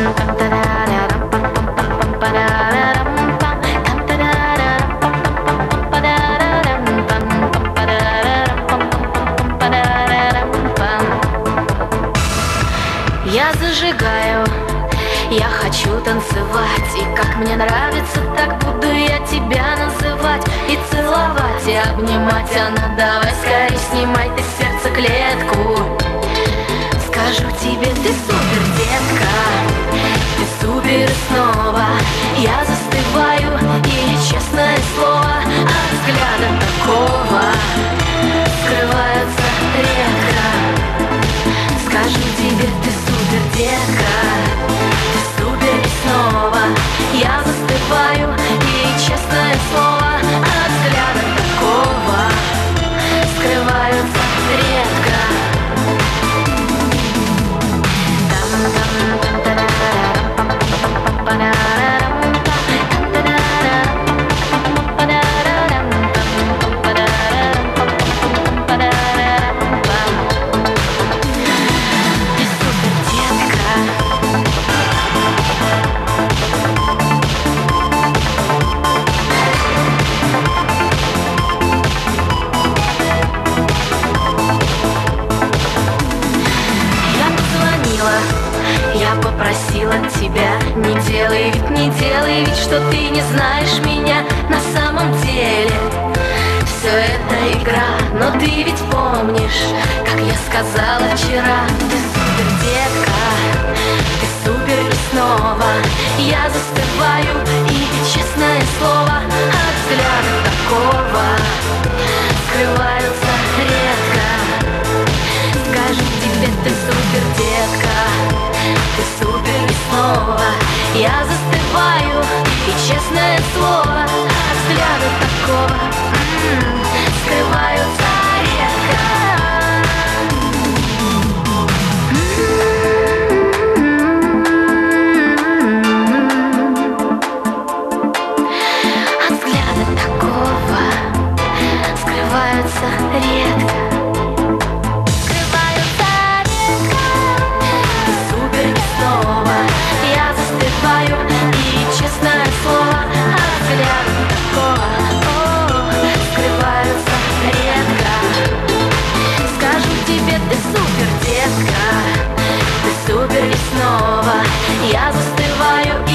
Я зажигаю, я хочу танцевать И как мне нравится, так буду я тебя называть И целовать, и обнимать, а ну давай скорее снимай ты сердце клетку Ты супер и снова Я застываю, и честное слово я попросила тебя Не делай вид, не делай вид, что ты не знаешь меня На самом деле. Все это игра Но ты ведь помнишь, как я сказала вчера. Ты супер, детка, ты супер снова Я застываю и, честное слово От взгляда такого ты супер снова. Я застываю, и честное слово От взгляда такого м -м, скрываются любишь снова. Я застываю